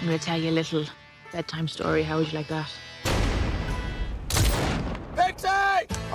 I'm going to tell you a little bedtime story. How would you like that?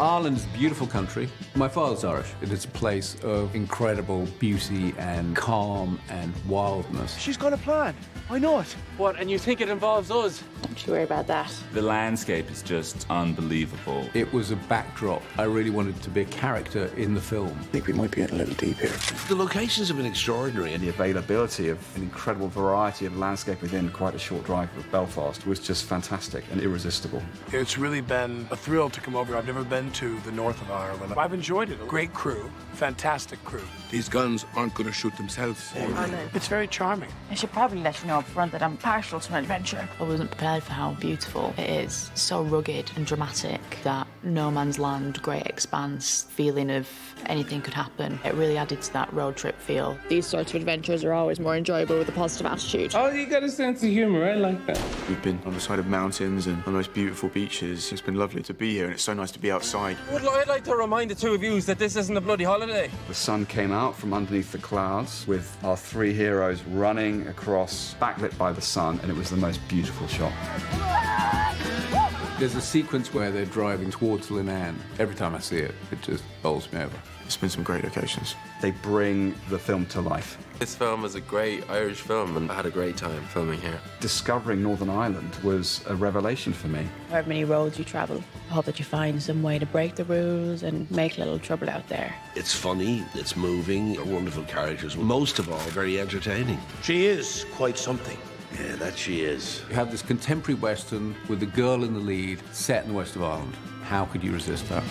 Ireland's a beautiful country. My father's Irish. It is a place of incredible beauty and calm and wildness. She's got a plan. I know it. What, and you think it involves us? Don't you worry about that. The landscape is just unbelievable. It was a backdrop. I really wanted to be a character in the film. I think we might be getting a little deep here. The locations have been extraordinary, and The availability of an incredible variety of landscape within quite a short drive of Belfast was just fantastic and irresistible. It's really been a thrill to come over. I've never been to the north of Ireland. I've enjoyed it. Great crew, fantastic crew. these guns aren't going to shoot themselves. Oh, it's very charming. I should probably let you know up front that I'm partial to an adventure. I wasn't prepared for how beautiful it is. So rugged and dramatic. That no man's land, great expanse, feeling of anything could happen. It really added to that road trip feel. These sorts of adventures are always more enjoyable with a positive attitude. Oh, you got a sense of humor. I like that. We've been on the side of mountains and on the most beautiful beaches. It's been lovely to be here, and it's so nice to be outside. Would I'd like to remind the two of you that this isn't a bloody holiday. The sun came out from underneath the clouds with our three heroes running across, backlit by the sun, and it was the most beautiful shot. There's a sequence where they're driving towards Linan. Every time I see it, it just bowls me over. It's been some great locations. They bring the film to life. This film is a great Irish film, and I had a great time filming here. Discovering Northern Ireland was a revelation for me. However many roads you travel, I hope that you find some way to break the rules and make a little trouble out there. It's funny, it's moving, they're wonderful characters. Most of all, very entertaining. She is quite something. Yeah, that she is. You have this contemporary western with a girl in the lead set in the west of Ireland. How could you resist that?